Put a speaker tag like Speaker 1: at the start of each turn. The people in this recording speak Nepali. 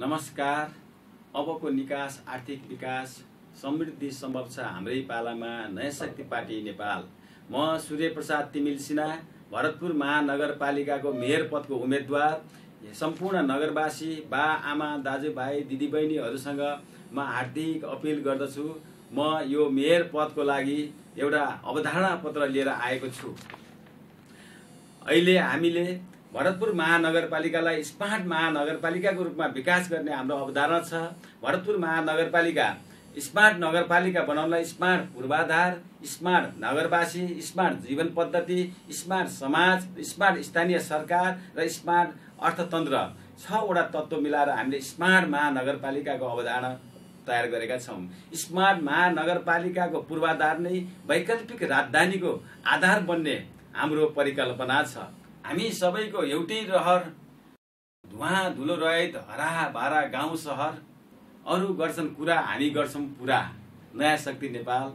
Speaker 1: नमस्कार। अबको निकास आर्थिक विकास समृद्धि सम्भव छ हाम्रै पालामा नयाँ शक्ति पार्टी नेपाल। म सूर्य प्रसाद तिमिल सिन्हा भरतपुर महानगरपालिकाको मेयर पदको उम्मेद्वार। सम्पूर्ण नगरवासी बा आमा दाजुभाइ दिदीबहिनीहरूसँग म हार्दिक अपिल गर्दछु। म यो मेयर पदको लागि एउटा अवधारणा पत्र लिएर आएको छु। अहिले हामीले भरतपुर महानगरपालिकालाई स्मार्ट महानगरपालिकाको रूपमा विकास गर्ने हाम्रो अवधारणा छ। भरतपुर महानगरपालिका स्मार्ट नगरपालिका बनाउनलाई स्मार्ट पूर्वाधार स्मार्ट नगरवासी स्मार्ट जीवन पद्धति स्मार्ट समाज स्मार्ट स्थानीय सरकार र स्मार्ट अर्थतन्त्र छवटा तत्त्व मिलाएर हामीले स्मार्ट महानगरपालिकाको अवधारणा तयार गरेका छौँ। स्मार्ट महानगरपालिकाको पूर्वाधार नै वैकल्पिक राजधानीको आधार बन्ने हाम्रो परिकल्पना छ। हामी सबैको एउटै रहर धुवा धुलो रहित हरा भारा गाउँ सहर। अरू गर्छन् कुरा हामी गर्छौँ पुरा। नयाँ शक्ति नेपाल।